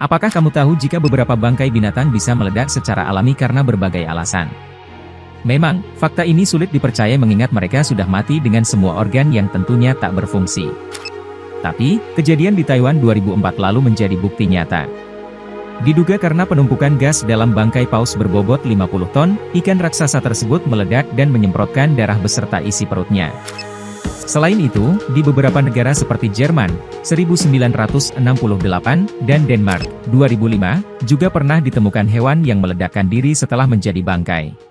Apakah kamu tahu jika beberapa bangkai binatang bisa meledak secara alami karena berbagai alasan? Memang, fakta ini sulit dipercaya mengingat mereka sudah mati dengan semua organ yang tentunya tak berfungsi. Tapi, kejadian di Taiwan 2004 lalu menjadi bukti nyata. Diduga karena penumpukan gas dalam bangkai paus berbobot 50 ton, ikan raksasa tersebut meledak dan menyemprotkan darah beserta isi perutnya. Selain itu, di beberapa negara seperti Jerman, 1968, dan Denmark, 2005, juga pernah ditemukan hewan yang meledakkan diri setelah menjadi bangkai.